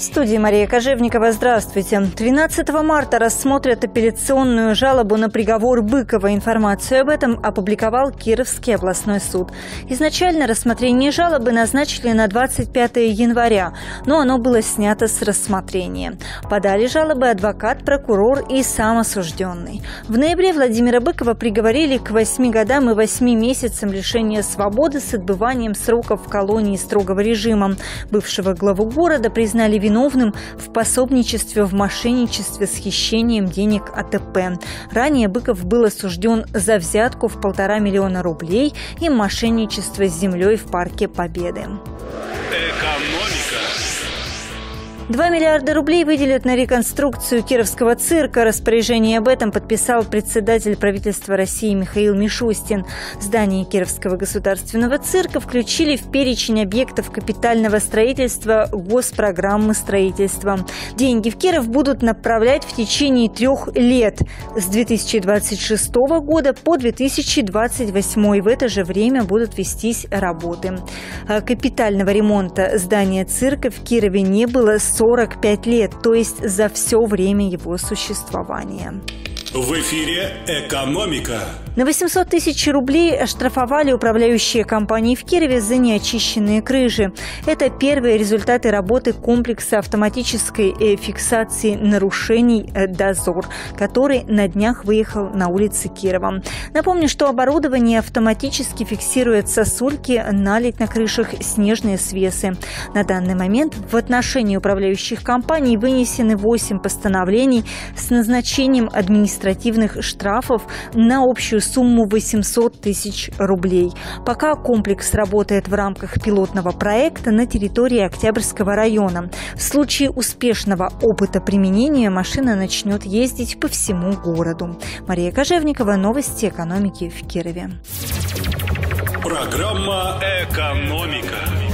В студии Мария Кожевникова. Здравствуйте. 12 марта рассмотрят апелляционную жалобу на приговор Быкова. Информацию об этом опубликовал Кировский областной суд. Изначально рассмотрение жалобы назначили на 25 января, но оно было снято с рассмотрения. Подали жалобы адвокат, прокурор и сам осужденный. В ноябре Владимира Быкова приговорили к 8 годам и 8 месяцам лишения свободы с отбыванием сроков в колонии строгого режима. Бывшего главу города признали виновным виновным в пособничестве в мошенничестве с хищением денег АТП. Ранее Быков был осужден за взятку в полтора миллиона рублей и мошенничество с землей в Парке Победы. 2 миллиарда рублей выделят на реконструкцию Кировского цирка. Распоряжение об этом подписал председатель правительства России Михаил Мишустин. Здание Кировского государственного цирка включили в перечень объектов капитального строительства госпрограммы строительства. Деньги в Киров будут направлять в течение трех лет с 2026 года по 2028. В это же время будут вестись работы. Капитального ремонта здания цирка в Кирове не было с 45 лет, то есть за все время его существования. В эфире «Экономика». На 800 тысяч рублей оштрафовали управляющие компании в Кирове за неочищенные крыши. Это первые результаты работы комплекса автоматической э, фиксации нарушений э, «Дозор», который на днях выехал на улицы Кирова. Напомню, что оборудование автоматически фиксирует сосульки, налить на крышах, снежные свесы. На данный момент в отношении управляющих компаний вынесены 8 постановлений с назначением администрации административных штрафов на общую сумму 800 тысяч рублей. Пока комплекс работает в рамках пилотного проекта на территории Октябрьского района. В случае успешного опыта применения машина начнет ездить по всему городу. Мария Кожевникова, новости экономики в Кирове. Программа «Экономика».